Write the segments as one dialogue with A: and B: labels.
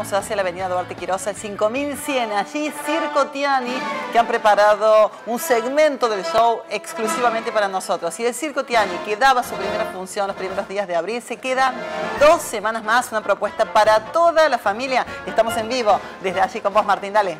A: Vamos hacia la avenida Duarte Quirosa, el 5100. Allí Circo Tiani, que han preparado un segmento del show exclusivamente para nosotros. Y el Circo Tiani, que daba su primera función los primeros días de abril, se queda dos semanas más, una propuesta para toda la familia. Estamos en vivo desde allí con vos, Martín, dale.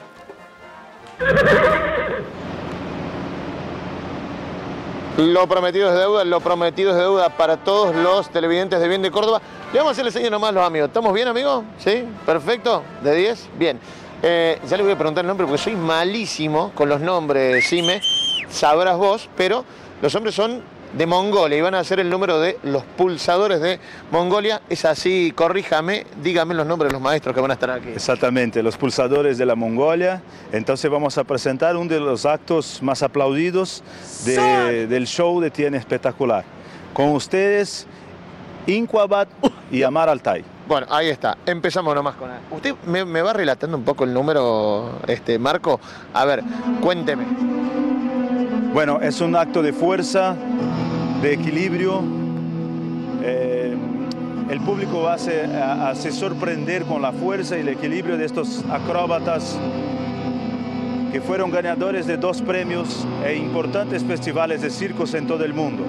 B: Lo prometido es deuda, lo prometido es deuda para todos los televidentes de Bien de Córdoba. Le vamos a hacerle señas nomás a los amigos. ¿Estamos bien, amigos? ¿Sí? ¿Perfecto? ¿De 10? Bien. Eh, ya le voy a preguntar el nombre porque soy malísimo con los nombres, Sime. Sabrás vos, pero los hombres son de Mongolia y van a hacer el número de los pulsadores de Mongolia. Es así, corríjame, dígame los nombres de los maestros que van a estar aquí.
C: Exactamente, los pulsadores de la Mongolia. Entonces vamos a presentar uno de los actos más aplaudidos del show de Tiene Espectacular. Con ustedes, Inquabat y Amar Altai.
B: Bueno, ahí está. Empezamos nomás con. ¿Usted me, me, va relatando un poco el número, este, Marco? A ver, cuénteme.
C: Bueno, es un acto de fuerza, de equilibrio. Eh, el público va a, se sorprender con la fuerza y el equilibrio de estos acróbatas que fueron ganadores de dos premios e importantes festivales de circos en todo el mundo.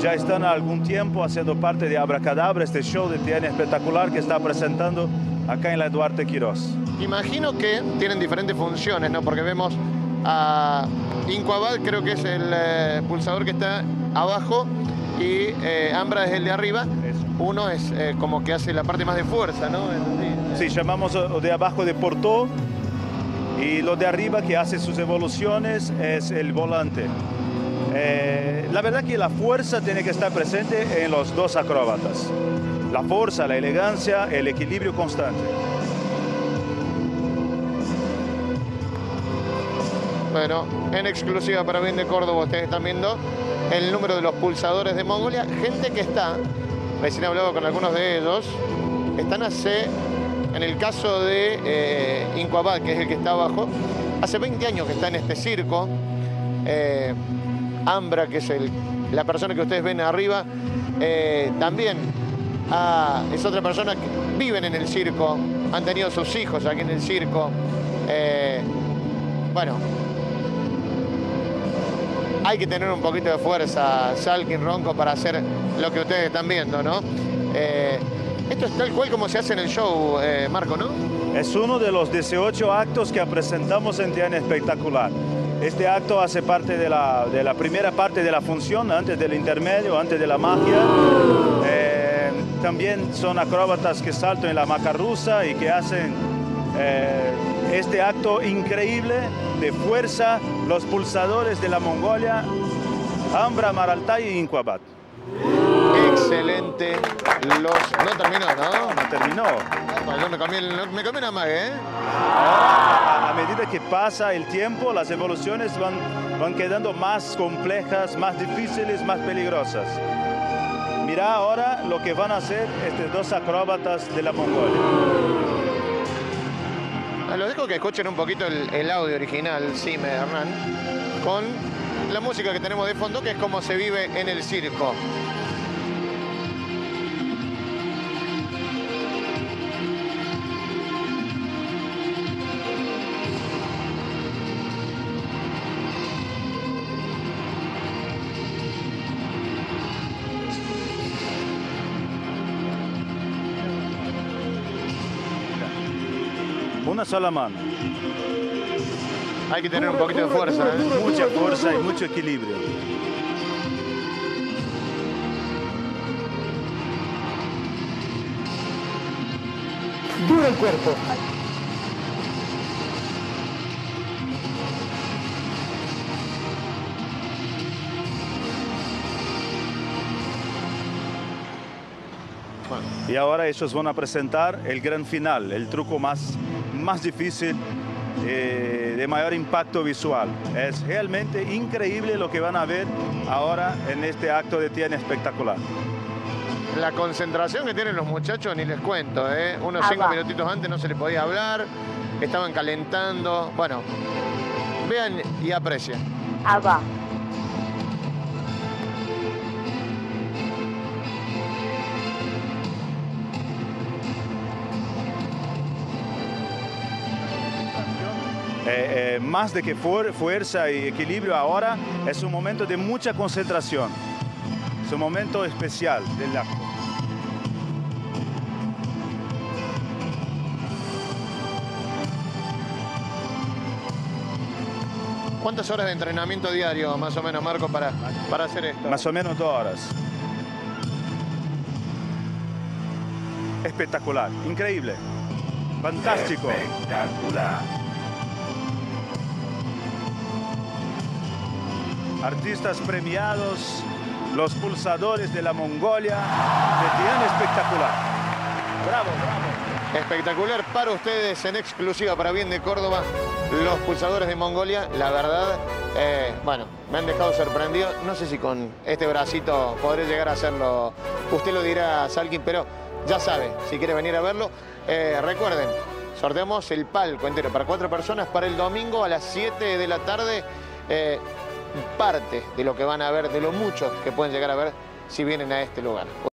C: Ya están algún tiempo haciendo parte de Abracadabra, este show de tiene espectacular que está presentando acá en la Duarte Quirós.
B: Imagino que tienen diferentes funciones, ¿no? Porque vemos a Incuabal, creo que es el eh, pulsador que está abajo y eh, Ambra es el de arriba. Uno es eh, como que hace la parte más de fuerza, ¿no?
C: Sí, llamamos de abajo de portó y lo de arriba que hace sus evoluciones es el volante. la verdad que la fuerza tiene que estar presente en los dos acróbatas. La fuerza, la elegancia, el equilibrio constante.
B: Bueno, en exclusiva para Bien de Córdoba, ustedes están viendo el número de los pulsadores de Mongolia. Gente que está, recién he hablado con algunos de ellos, están hace, en el caso de eh, que es el que está abajo, hace 20 años que está en este circo. Eh, Ambra, que es el, la persona que ustedes ven arriba, eh, también ah, es otra persona que viven en el circo, han tenido sus hijos aquí en el circo. Eh, bueno, hay que tener un poquito de fuerza, Salkin Ronco, para hacer lo que ustedes están viendo, ¿no? Eh, esto es tal cual como se hace en el show, eh, Marco, ¿no?
C: Es uno de los 18 actos que presentamos en Tiana Espectacular. Este acto hace parte de la, de la, primera parte de la función, antes del intermedio, antes de la magia. Eh, también son acróbatas que saltan en la maca rusa y que hacen este acto increíble de fuerza, los pulsadores de la Mongolia, Ambra, Maraltai y Inquabat.
B: Excelente. Los... No terminó, ¿no?
C: No terminó.
B: Yo me cambié, me cambié nada más, ¿eh?
C: Ahora, a, medida que pasa el tiempo, las evoluciones van, van quedando más complejas, más difíciles, más peligrosas. Mira ahora lo que van a hacer estos dos acróbatas de la Mongolia.
B: Ah, lo dejo que escuchen un poquito el, audio original, Sime Hernán, con la música que tenemos de fondo, que es como se vive en el circo.
C: Una sola mano.
B: Hay que tener un poquito de fuerza. ¿eh?
C: Mucha fuerza y mucho equilibrio.
D: Duro el cuerpo.
C: Y ahora ellos van a presentar el gran final, el truco más, más difícil, eh, de mayor impacto visual. Es realmente increíble lo que van a ver ahora en este acto de tiene espectacular.
B: La concentración que tienen los muchachos ni les cuento, ¿eh? unos cinco minutitos antes no se les podía hablar, estaban calentando. Bueno, vean y aprecien.
E: Agua.
C: Eh, eh, más de que fuerza y equilibrio ahora, es un momento de mucha concentración. Es un momento especial del acto.
B: ¿Cuántas horas de entrenamiento diario, más o menos, Marco, para, para hacer esto?
C: Más o menos dos horas. Espectacular, increíble, fantástico. Espectacular. Artistas premiados, los pulsadores de la Mongolia, de espectacular. Bravo, bravo.
B: Espectacular para ustedes en exclusiva para bien de Córdoba, los pulsadores de Mongolia. La verdad, eh, bueno, me han dejado sorprendido. No sé si con este bracito podré llegar a hacerlo. Usted lo dirá, Salkin, pero ya sabe, si quiere venir a verlo. Eh, recuerden, sorteamos el palco entero para cuatro personas para el domingo a las 7 de la tarde. Eh, parte de lo que van a ver, de lo mucho que pueden llegar a ver si vienen a este lugar.